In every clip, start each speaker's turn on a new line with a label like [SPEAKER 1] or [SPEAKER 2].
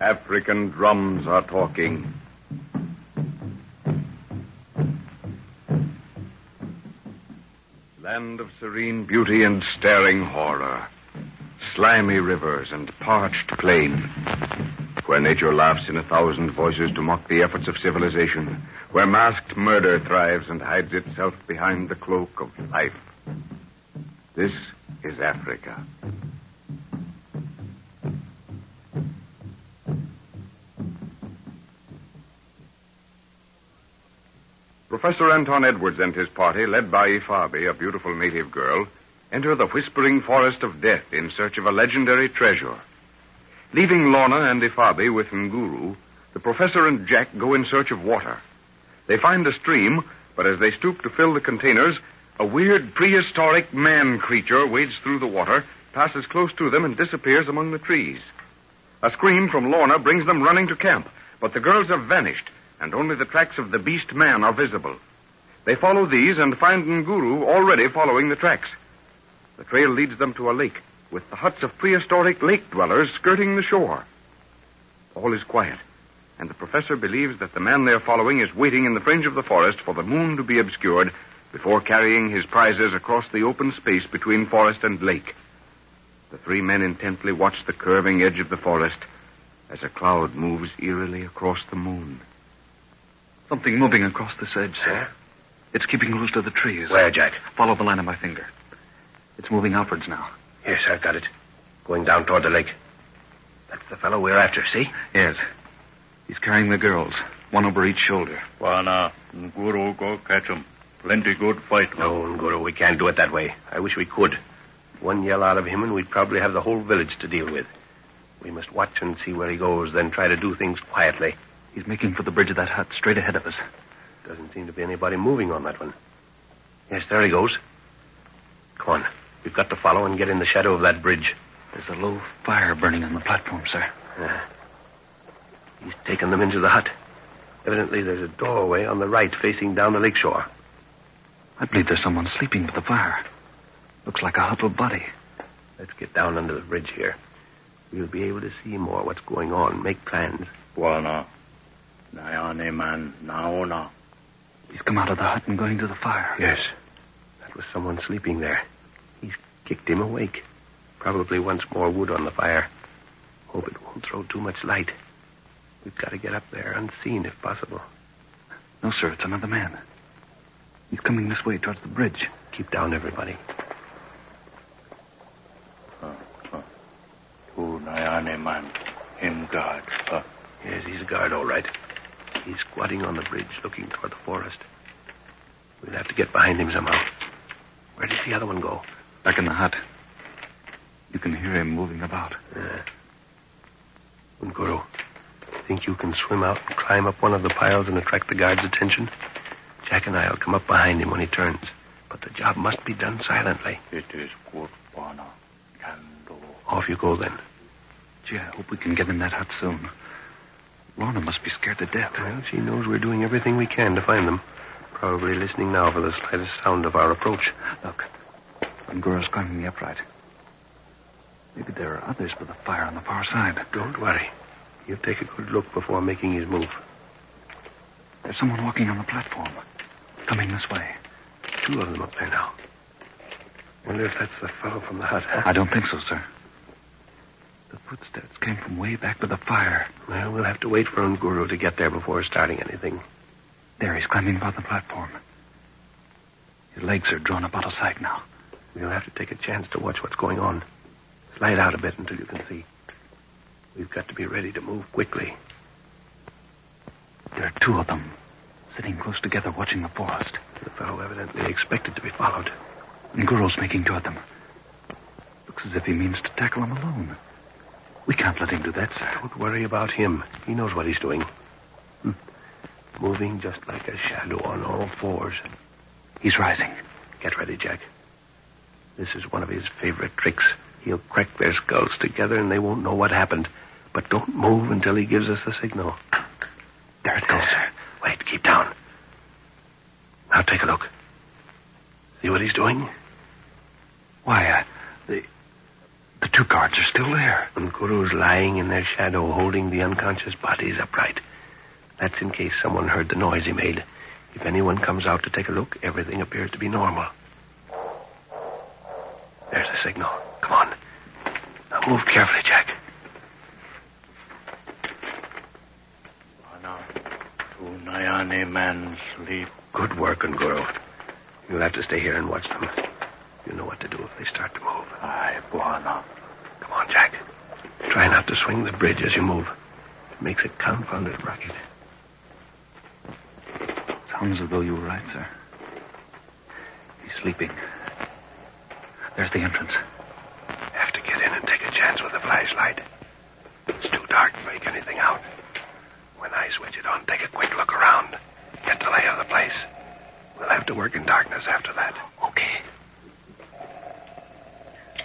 [SPEAKER 1] African drums are talking. Land of serene beauty and staring horror. Slimy rivers and parched plain. Where nature laughs in a thousand voices to mock the efforts of civilization. Where masked murder thrives and hides itself behind the cloak of life. This is Africa. Professor Anton Edwards and his party, led by Ifabi, a beautiful native girl, enter the whispering forest of death in search of a legendary treasure. Leaving Lorna and Ifabi with Nguru, the professor and Jack go in search of water. They find a stream, but as they stoop to fill the containers, a weird prehistoric man creature wades through the water, passes close to them, and disappears among the trees. A scream from Lorna brings them running to camp, but the girls have vanished, and only the tracks of the beast man are visible. They follow these and find Nguru already following the tracks. The trail leads them to a lake, with the huts of prehistoric lake dwellers skirting the shore. All is quiet, and the professor believes that the man they're following is waiting in the fringe of the forest for the moon to be obscured before carrying his prizes across the open space between forest and lake. The three men intently watch the curving edge of the forest as a cloud moves eerily across the moon.
[SPEAKER 2] Something moving across this edge, sir. It's keeping close to the trees.
[SPEAKER 3] Where, Jack?
[SPEAKER 2] Follow the line of my finger. It's moving outwards now.
[SPEAKER 3] Yes, I've got it. Going down toward the lake. That's the fellow we're after, see?
[SPEAKER 2] Yes. He's carrying the girls, one over each shoulder.
[SPEAKER 4] Wana, Nguru, go catch him. Plenty good fight.
[SPEAKER 3] No, Nguru, we can't do it that way. I wish we could. One yell out of him, and we'd probably have the whole village to deal with. We must watch and see where he goes, then try to do things quietly.
[SPEAKER 2] He's making for the bridge of that hut, straight ahead of us.
[SPEAKER 3] Doesn't seem to be anybody moving on that one. Yes, there he goes. Come on. We've got to follow and get in the shadow of that bridge.
[SPEAKER 2] There's a low fire burning on the platform, sir.
[SPEAKER 3] Yeah. He's taken them into the hut. Evidently, there's a doorway on the right facing down the lake shore.
[SPEAKER 2] I believe there's someone sleeping by the fire. Looks like a huddled body.
[SPEAKER 3] Let's get down under the bridge here. We'll be able to see more what's going on, make plans.
[SPEAKER 4] Wana, Nayane man, Naona.
[SPEAKER 2] He's come out of the hut and going to the fire.
[SPEAKER 3] Yes. That was someone sleeping there. He's kicked him awake. Probably wants more wood on the fire. Hope it won't throw too much light. We've got to get up there unseen if possible.
[SPEAKER 2] No, sir, it's another man. He's coming this way towards the bridge.
[SPEAKER 3] Keep down, everybody.
[SPEAKER 4] Tu Nayane man, him guard. Uh,
[SPEAKER 3] Yes, he's a guard, all right. He's squatting on the bridge, looking toward the forest. We'll have to get behind him somehow. Where did the other one go?
[SPEAKER 2] Back in the hut. You can hear him moving about.
[SPEAKER 3] Yeah. Unguru, think you can swim out and climb up one of the piles and attract the guard's attention? Jack and I'll come up behind him when he turns. But the job must be done silently.
[SPEAKER 4] it is good, Wana. Can do.
[SPEAKER 3] Off you go then.
[SPEAKER 2] Gee, I hope we can get in that hut soon. Lorna must be scared to death.
[SPEAKER 3] Well, she knows we're doing everything we can to find them. Probably listening now for the slightest sound of our approach.
[SPEAKER 2] Look, Nguru's climbing the upright. Maybe there are others by the fire on the far side.
[SPEAKER 3] Don't worry. He'll take a good look before making his move.
[SPEAKER 2] There's someone walking on the platform. Coming this way.
[SPEAKER 3] Two of them up there now. Wonder if that's the fellow from the hut, huh?
[SPEAKER 2] I don't think so, sir. Footsteps came from way back by the fire.
[SPEAKER 3] Well, we'll have to wait for Unguru to get there before starting anything.
[SPEAKER 2] There, he's climbing about the platform. His legs are drawn up out of sight now.
[SPEAKER 3] We'll have to take a chance to watch what's going on. Slide out a bit until you can see. We've got to be ready to move quickly.
[SPEAKER 2] There are two of them, sitting close together watching the forest.
[SPEAKER 3] The fellow evidently expected to be followed.
[SPEAKER 2] Nguru's making toward them. Looks as if he means to tackle them alone. We can't let him do that, sir.
[SPEAKER 3] Don't worry about him. He knows what he's doing. Hmm. Moving just like a shadow on all fours.
[SPEAKER 2] He's rising.
[SPEAKER 3] Get ready, Jack. This is one of his favorite tricks. He'll crack their skulls together and they won't know what happened. But don't move until he gives us the signal.
[SPEAKER 2] There it goes, sir.
[SPEAKER 3] Wait, keep down. Now take a look. See what he's doing?
[SPEAKER 2] Why, uh, the The two guards are still there.
[SPEAKER 3] And Guru's lying in their shadow, holding the unconscious bodies upright. That's in case someone heard the noise he made. If anyone comes out to take a look, everything appears to be normal. There's the signal. Come on. Now move carefully, Jack.
[SPEAKER 4] Unayane man sleep.
[SPEAKER 3] Good work, Guru. You'll have to stay here and watch them. You know what to do if they start to move.
[SPEAKER 4] I Aye, Bwana.
[SPEAKER 3] Come on, Jack. Try not to swing the bridge as you move. It makes a confounded racket.
[SPEAKER 2] Sounds as though you were right, sir. He's sleeping. There's the entrance.
[SPEAKER 3] Have to get in and take a chance with the flashlight. It's too dark to make anything out. When I switch it on, take a quick look around. Get the lay of the place. We'll have to work in darkness after that.
[SPEAKER 2] Okay.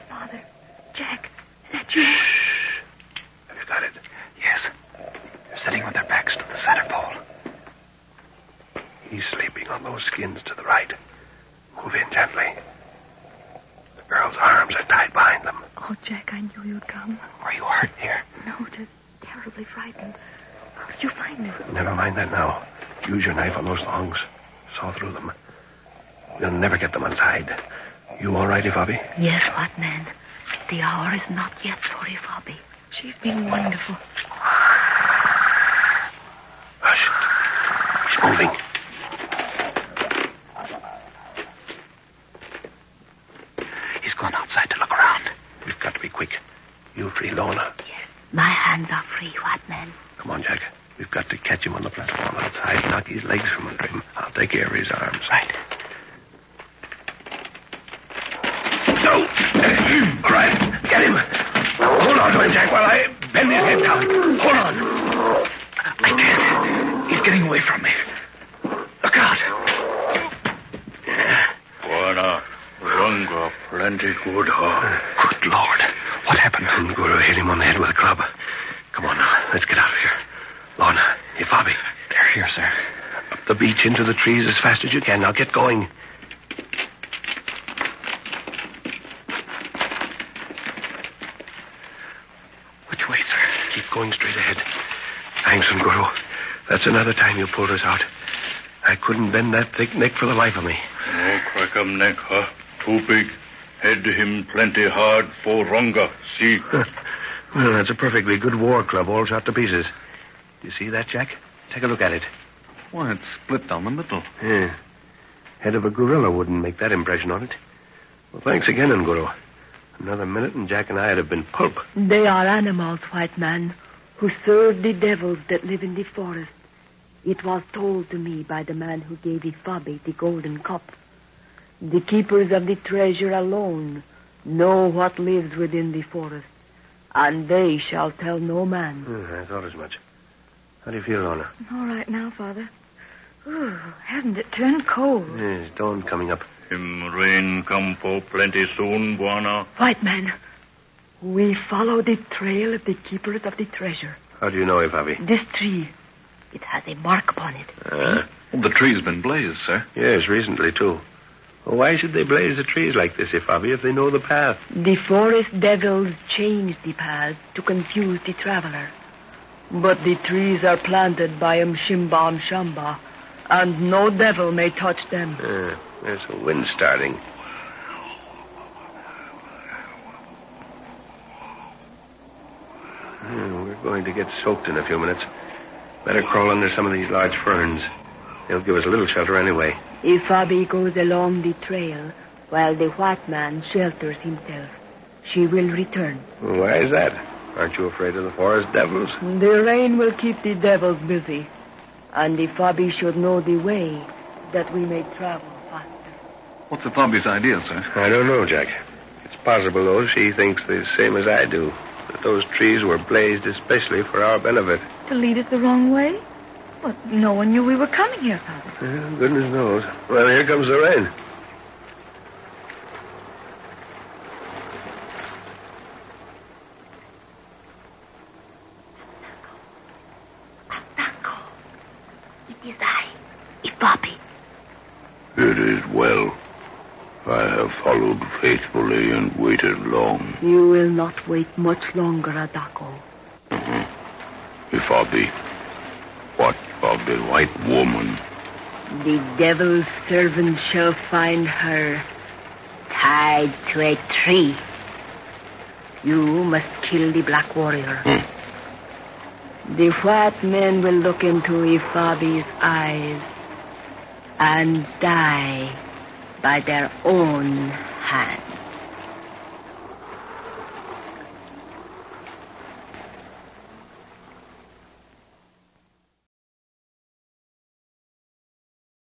[SPEAKER 5] Father, Jack, is that you?
[SPEAKER 3] Have you got it?
[SPEAKER 2] Yes. They're sitting with their backs to the center pole.
[SPEAKER 3] He's sleeping on those skins to the right. Move in gently. The girl's arms are tied behind them.
[SPEAKER 5] Oh, Jack, I knew you'd come.
[SPEAKER 2] Are you hurt here?
[SPEAKER 5] No, just terribly frightened. How did you find me?
[SPEAKER 3] Never mind that now. Use your knife on those thongs. Saw through them. We'll never get them untied. You all right, Bobby?
[SPEAKER 5] Yes, what man? The hour is not yet sorry, Bobby. She's been wonderful.
[SPEAKER 3] Hush. He's moving.
[SPEAKER 2] He's gone outside to look around.
[SPEAKER 3] We've got to be quick. You free Lorna.
[SPEAKER 5] Yes, my hands are free, what man?
[SPEAKER 3] Come on, Jack. We've got to catch him on the platform outside, knock his legs from under him. I'll take care of his arms.
[SPEAKER 2] Right.
[SPEAKER 3] No! Eh, all right. Get him. Hold on to him, Jack, while I bend his head down. Hold on.
[SPEAKER 2] I can't. He's getting away from me. Look out.
[SPEAKER 4] Bwana. Runga. Plenty good, huh?
[SPEAKER 2] Good Lord. What happened?
[SPEAKER 3] Guru hit him on the head with a club. Come on now. Let's get out of here. Lorna, Bobby.
[SPEAKER 2] They're here, sir.
[SPEAKER 3] Up the beach into the trees as fast as you can. Now get going.
[SPEAKER 2] Which way, sir?
[SPEAKER 3] Keep going straight ahead. Thanks, Guru. That's another time you pulled us out. I couldn't bend that thick neck for the life of me.
[SPEAKER 4] No crack 'em neck, huh? Too big. Head him plenty hard for Ronga. See?
[SPEAKER 3] Well, that's a perfectly good war club, all shot to pieces. Do you see that, Jack? Take a look at it.
[SPEAKER 2] Why, it's split down the middle.
[SPEAKER 3] Yeah. Head of a gorilla wouldn't make that impression on it. Well, thanks again, Nguru. Another minute and Jack and I would have been pulp.
[SPEAKER 5] They are animals, white man, who serve the devils that live in the forest. It was told to me by the man who gave Ifabi the golden cup. The keepers of the treasure alone know what lives within the forest, and they shall tell no man.
[SPEAKER 3] Hmm, I thought as much. How do you feel, Lorna?
[SPEAKER 5] All right now, Father. Ooh, hasn't it turned cold?
[SPEAKER 3] Yes, dawn coming up.
[SPEAKER 4] Him rain come for plenty soon, Bwana.
[SPEAKER 5] White man, we follow the trail of the keepers of the treasure.
[SPEAKER 3] How do you know, Ifabi?
[SPEAKER 5] This tree, it has a mark upon it.
[SPEAKER 3] Uh,
[SPEAKER 2] Well, the tree's been blazed, sir.
[SPEAKER 3] yes, recently, too. Why should they blaze the trees like this, Ifabi, if they know the path?
[SPEAKER 5] The forest devils change the path to confuse the traveler. But the trees are planted by Mshimba Mshamba, and no devil may touch them.
[SPEAKER 3] Uh, there's a wind starting. Hmm, we're going to get soaked in a few minutes. Better crawl under some of these large ferns. They'll give us a little shelter anyway.
[SPEAKER 5] Ifabi goes along the trail while the white man shelters himself. She will return.
[SPEAKER 3] Why is that? Aren't you afraid of the forest devils?
[SPEAKER 5] The rain will keep the devils busy, and Ifabi should know the way that we may travel faster.
[SPEAKER 2] What's the Bobby's idea, sir?
[SPEAKER 3] I don't know, Jack. It's possible, though, she thinks the same as I do. That those trees were blazed especially for our benefit.
[SPEAKER 5] To lead us the wrong way? But no one knew we were coming here, Father.
[SPEAKER 3] Well, goodness knows. Well, here comes the rain.
[SPEAKER 5] Tango. It is I, Ifabi.
[SPEAKER 4] It is well. I have followed faithfully and waited long.
[SPEAKER 5] You will not wait much longer, Adako.
[SPEAKER 4] Uh-huh. Ifabi, what of the white woman?
[SPEAKER 5] The devil's servant shall find her tied to a tree. You must kill the black warrior.
[SPEAKER 4] Hmm.
[SPEAKER 5] The white men will look into Ifabi's eyes and die by their own hand.